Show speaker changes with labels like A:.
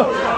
A: Oh,